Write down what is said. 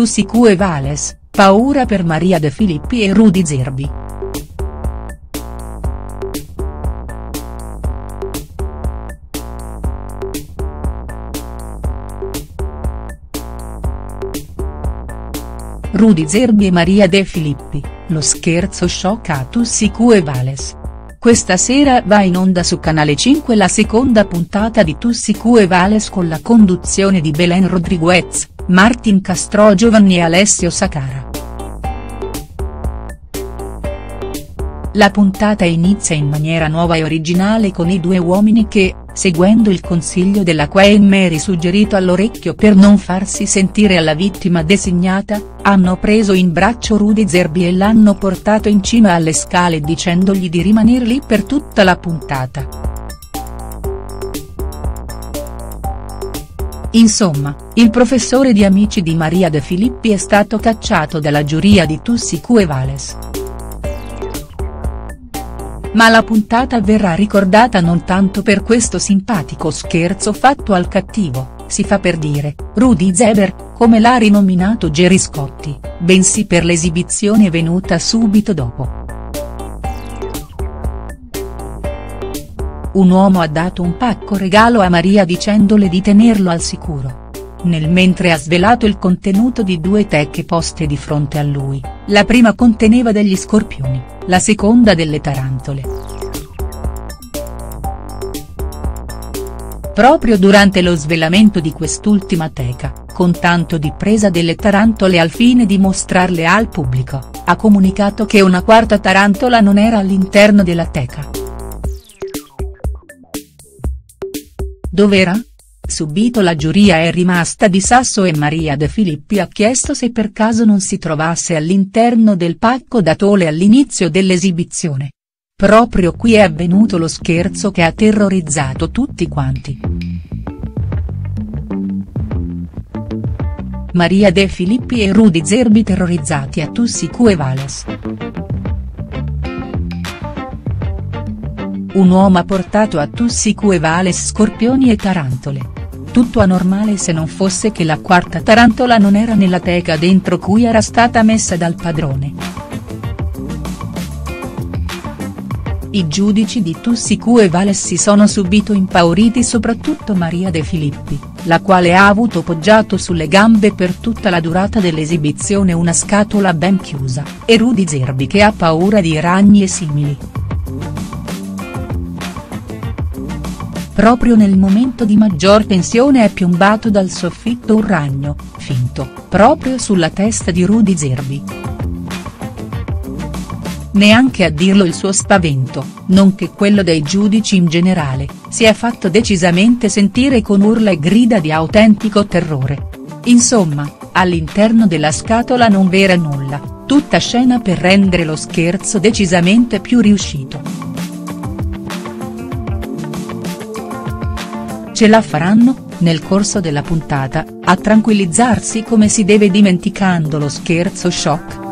Tussicu e Vales, paura per Maria De Filippi e Rudy Zerbi. Rudy Zerbi e Maria De Filippi, lo scherzo shock a Tussicu e Vales. Questa sera va in onda su Canale 5 la seconda puntata di Tussicu e Vales con la conduzione di Belen Rodriguez, Martin Castro Giovanni e Alessio Sacara. La puntata inizia in maniera nuova e originale con i due uomini che, seguendo il consiglio della Queen Mary suggerito all'orecchio per non farsi sentire alla vittima designata, hanno preso in braccio Rudy Zerbi e l'hanno portato in cima alle scale dicendogli di rimanere lì per tutta la puntata. Insomma, il professore di Amici di Maria De Filippi è stato cacciato dalla giuria di Tussicu e Vales. Ma la puntata verrà ricordata non tanto per questo simpatico scherzo fatto al cattivo, si fa per dire, Rudy Zeber, come l'ha rinominato Gerry Scotti, bensì per l'esibizione venuta subito dopo. Un uomo ha dato un pacco regalo a Maria dicendole di tenerlo al sicuro. Nel mentre ha svelato il contenuto di due teche poste di fronte a lui, la prima conteneva degli scorpioni, la seconda delle tarantole. Proprio durante lo svelamento di quest'ultima teca, con tanto di presa delle tarantole al fine di mostrarle al pubblico, ha comunicato che una quarta tarantola non era all'interno della teca. Dov'era? Subito la giuria è rimasta di sasso e Maria De Filippi ha chiesto se per caso non si trovasse all'interno del pacco da tole all'inizio dell'esibizione. Proprio qui è avvenuto lo scherzo che ha terrorizzato tutti quanti. Maria De Filippi e Rudy Zerbi terrorizzati a Tussicu e Vales. Un uomo ha portato a Tussicu e Vales scorpioni e tarantole tutto anormale se non fosse che la quarta tarantola non era nella teca dentro cui era stata messa dal padrone. I giudici di Tussicu e Vales si sono subito impauriti soprattutto Maria De Filippi, la quale ha avuto poggiato sulle gambe per tutta la durata dell'esibizione una scatola ben chiusa, e Rudy Zerbi che ha paura di ragni e simili. Proprio nel momento di maggior tensione è piombato dal soffitto un ragno, finto, proprio sulla testa di Rudy Zerbi. Neanche a dirlo il suo spavento, nonché quello dei giudici in generale, si è fatto decisamente sentire con urla e grida di autentico terrore. Insomma, all'interno della scatola non v'era nulla, tutta scena per rendere lo scherzo decisamente più riuscito. Ce la faranno, nel corso della puntata, a tranquillizzarsi come si deve dimenticando lo scherzo shock?.